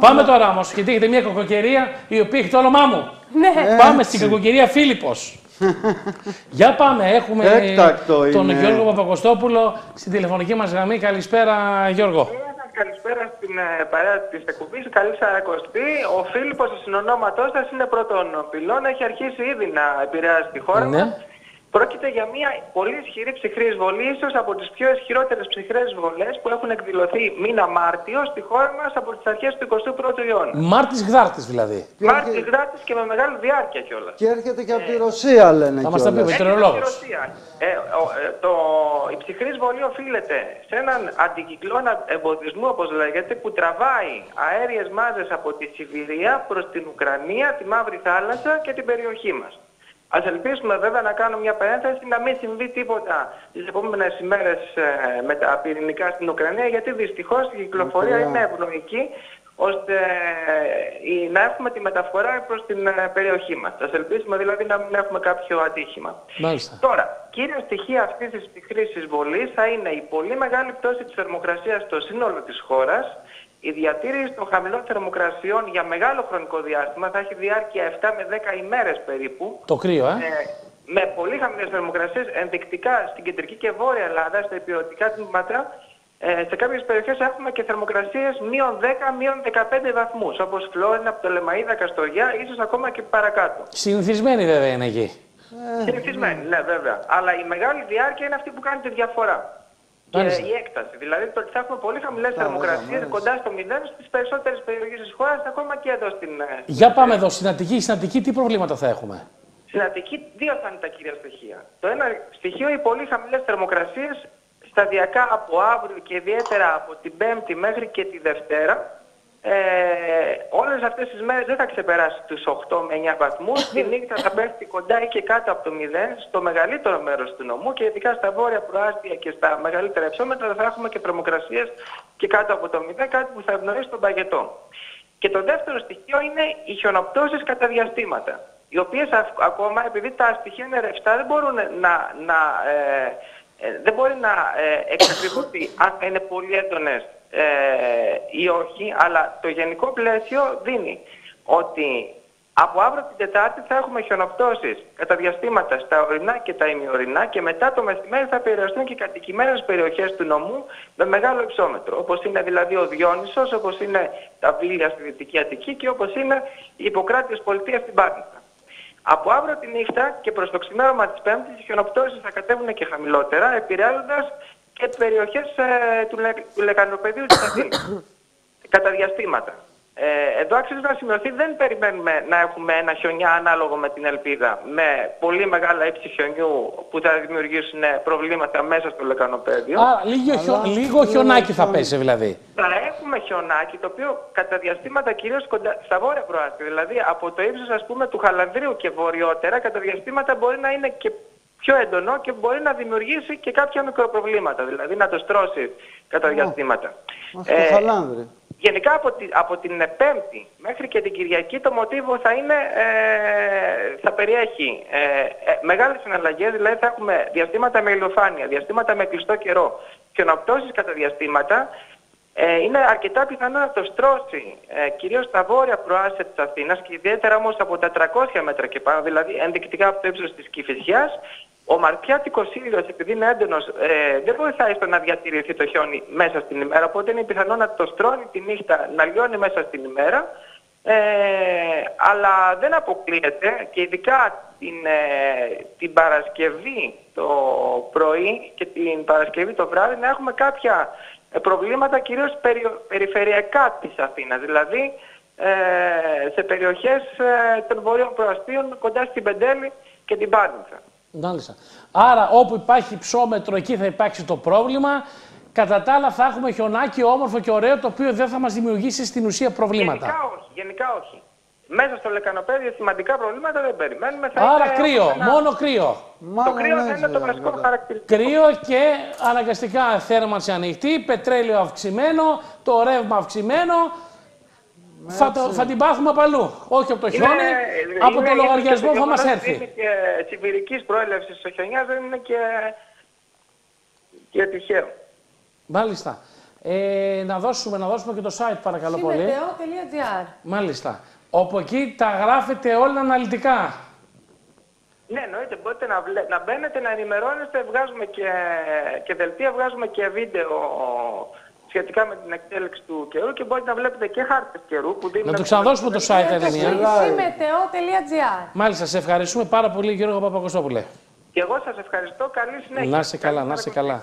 Πάμε τώρα όμως, γιατί έχετε μια κακοκαιρία η οποία έχει το όνομά μου. Ναι. Πάμε στην κακοκαιρία Φίλιππος. Για πάμε, έχουμε Έκτακτο τον είναι. Γιώργο Παπακοστόπουλο στην τηλεφωνική μας γραμμή. Καλησπέρα Γιώργο. Γεια σας, Καλησπέρα στην ε, παρέα της εκπομπής. Καλή σαρακοστή. Ο Φίλιππος, ο συνονόματός σας, είναι πρώτον πυλών. Έχει αρχίσει ήδη να επηρεάζει τη χώρα Ναι. Μας. Πρόκειται για μια πολύ ισχυρή ψυχρή εισβολή, ίσως από τις πιο ισχυρότερες ψυχρές εισβολές που έχουν εκδηλωθεί μήνα Μάρτιο στη χώρα μας από τις αρχές του 21ου αιώνα. Μάρτης Γδάρτης δηλαδή. Μάρτιο γράτη και με μεγάλη διάρκεια κιόλας. Και έρχεται και από τη Ρωσία, λένε Θα μας τα πει ο κιόλας. μετεωρολόγος. Ρωσία. Ε, ο, ε, το, η ψυχρή εισβολή οφείλεται σε έναν αντικυκλώνα εμποδισμού, όπως λέγεται, που τραβάει αέριες μάζες από τη Σιβηρία προς την Ουκρανία, τη Μαύρη Θάλασσα και την περιοχή μας. Ας ελπίσουμε βέβαια να κάνω μια παρένθεση να μην συμβεί τίποτα τις επόμενες ημέρες ε, με τα πυρηνικά στην Ουκρανία γιατί δυστυχώς η κυκλοφορία Μακριά. είναι ευνοϊκή ώστε ε, η- να έχουμε τη μεταφορά προς την ε, περιοχή μας. Ας ελπίσουμε δηλαδή να μην έχουμε κάποιο ατύχημα. Μάλιστα. Τώρα, κύριο στοιχείο αυτής της πυκνής εισβολής θα είναι η πολύ μεγάλη πτώση της θερμοκρασίας στο σύνολο της χώρας, η διατήρηση των χαμηλών θερμοκρασιών για μεγάλο χρονικό διάστημα, θα έχει διάρκεια 7 με 10 ημέρες περίπου, Το κρύο, ε. ε, με πολύ χαμηλές θερμοκρασίες, ενδεικτικά στην κεντρική και βόρεια Ελλάδα, στα υπηρετικά τμήματα, ε, σε κάποιες περιοχές έχουμε και θερμοκρασίες μείον 10, μείον 15 βαθμούς, όπως Φλόρινα, Πτολεμαίδα, Καστοριά, ίσως ακόμα και παρακάτω. Συνηθισμένη βέβαια είναι εκεί. Συνηθισμένη, ναι, βέβαια. Αλλά η μεγάλη διάρκεια είναι αυτή που κάνει τη διαφορά. Και Μάλιστα. η έκταση. Δηλαδή το ότι θα έχουμε πολύ χαμηλές Καλά, θερμοκρασίες μάλιστα. κοντά στο μηδέν στις περισσότερες περιοχές της χώρας, ακόμα και εδώ στην. ε, Για πάμε εδώ, στην Αττική. Στην Αττική τι προβλήματα θα έχουμε; Στην Αττική δύο θα είναι τα κύρια στοιχεία. Το ένα στοιχείο οι πολύ χαμηλές θερμοκρασίες σταδιακά από αύριο και ιδιαίτερα από την Πέμπτη μέχρι και τη Δευτέρα. Ε, όλες αυτές τις μέρες δεν θα ξεπεράσει τους 8 με 9 βαθμούς. Τη νύχτα θα πέφτει κοντά ή και κάτω από το 0 στο μεγαλύτερο μέρος του νομού και ειδικά στα βόρεια προάστια και στα μεγαλύτερα υψόμετρα θα έχουμε και θερμοκρασίες και κάτω από το 0, κάτι που θα ευνοήσει τον παγετό. Και το δεύτερο στοιχείο είναι οι χιονοπτώσεις κατά διαστήματα. Οι οποίες αυ- ακόμα, επειδή τα στοιχεία είναι ρευστά, δεν μπορούν να, να, ε, ε, δεν μπορεί να ε, εξακριβωθεί αν θα είναι πολύ έντονες ε, ή όχι, αλλά το γενικό πλαίσιο δίνει ότι από αύριο την Τετάρτη θα έχουμε χιονοπτώσεις κατά διαστήματα στα ορεινά και τα ημιορεινά και μετά το μεσημέρι θα επηρεαστούν και οι κατοικημένες περιοχές του νομού με μεγάλο υψόμετρο. Όπως είναι δηλαδή ο Διόνυσος, όπως είναι τα Βίλια στη Δυτική Αττική και όπως είναι οι Ιπποκράτειες Πολιτεία στην Πάρνηθα. Από αύριο τη νύχτα και προς το ξημέρωμα της Πέμπτης οι χιονοπτώσεις θα κατέβουν και χαμηλότερα, επηρεάζοντας και τις περιοχές ε, του, λε, του λεκανοπεδίου της Αθήνας κατά διαστήματα. Ε, εδώ αξίζει να σημειωθεί δεν περιμένουμε να έχουμε ένα χιονιά ανάλογο με την ελπίδα με πολύ μεγάλα ύψη χιονιού που θα δημιουργήσουν προβλήματα μέσα στο λεκανοπέδιο. Άρα λίγο, χιο- Αλλά λίγο είναι χιονάκι θα χιόνι. πέσει δηλαδή. Θα έχουμε χιονάκι το οποίο κατά διαστήματα κυρίως κοντά, στα βόρεια προάστια. Δηλαδή από το ύψος ας πούμε του Χαλανδρίου και βορειότερα κατά διαστήματα μπορεί να είναι και πιο έντονο και μπορεί να δημιουργήσει και κάποια μικροπροβλήματα. Δηλαδή να το στρώσει κατά διαστήματα. Αυτό Ε, χαλάνδρι. Γενικά από, τη, από την Πέμπτη μέχρι και την Κυριακή το μοτίβο θα είναι, ε, θα περιέχει ε, ε, μεγάλες συναλλαγές, δηλαδή θα έχουμε διαστήματα με ηλιοφάνεια, διαστήματα με κλειστό καιρό, χιονοπτώσεις κατά διαστήματα. Ε, είναι αρκετά πιθανό να το στρώσει ε, κυρίως στα βόρεια προάστια της Αθήνας και ιδιαίτερα όμως από τα 300 μέτρα και πάνω, δηλαδή ενδεικτικά από το ύψος της Κηφισιάς, ο μαρτιάτικος ήλιος, επειδή είναι έντονος, ε, δεν βοηθάει στο να διατηρηθεί το χιόνι μέσα στην ημέρα, οπότε είναι πιθανό να το στρώνει τη νύχτα, να λιώνει μέσα στην ημέρα, ε, αλλά δεν αποκλείεται και ειδικά την, ε, την Παρασκευή το πρωί και την Παρασκευή το βράδυ να έχουμε κάποια ε, προβλήματα κυρίως περιο- περιφερειακά της Αθήνας, δηλαδή ε, σε περιοχές ε, των βορείων προαστίων κοντά στην Πεντέλη και την Πάρνηθα. Μάλιστα. Άρα όπου υπάρχει ψώμετρο εκεί θα υπάρξει το πρόβλημα. Κατά τα άλλα θα έχουμε χιονάκι όμορφο και ωραίο το οποίο δεν θα μας δημιουργήσει στην ουσία προβλήματα. Γενικά όχι, γενικά όχι. Μέσα στο λεκανοπέδιο σημαντικά προβλήματα δεν περιμένουμε. Θα Άρα είναι κρύο, ένα- μόνο κρύο. Το Μάλλον κρύο θα έτσι, είναι το ρε, βασικό βέβαια. χαρακτηριστικό. Κρύο και αναγκαστικά θέρμανση ανοιχτή, πετρέλαιο αυξημένο, το ρεύμα αυξημένο. Θα, το, θα την πάθουμε από αλλού. Όχι από το χιόνι, από είναι- το είναι λογαριασμό και θα μας γεγονός ότι έρθει. Είναι και σιβηρικής προέλευσης ο χιονιάς, δεν είναι και, και τυχαίο. Μάλιστα. Ε, να, δώσουμε, να δώσουμε και το site παρακαλώ πολύ. Συμμετεώ.gr Μάλιστα. Όπου εκεί τα γράφετε όλα αναλυτικά. Ναι, εννοείται. Μπορείτε να, βλέ... να μπαίνετε, να ενημερώνεστε. Βγάζουμε και, και δελτία, βγάζουμε και βίντεο σχετικά με την εξέλιξη του καιρού και μπορείτε να βλέπετε και χάρτες καιρού που δίνουν... Να το ξαναδώσουμε το site, Ελένια. Συμμετεώ.gr Μάλιστα, σε ευχαριστούμε πάρα πολύ Γιώργο Παπακοστόπουλε. Και εγώ σας ευχαριστώ. Καλή συνέχεια. Να είσαι καλά, να είσαι καλά.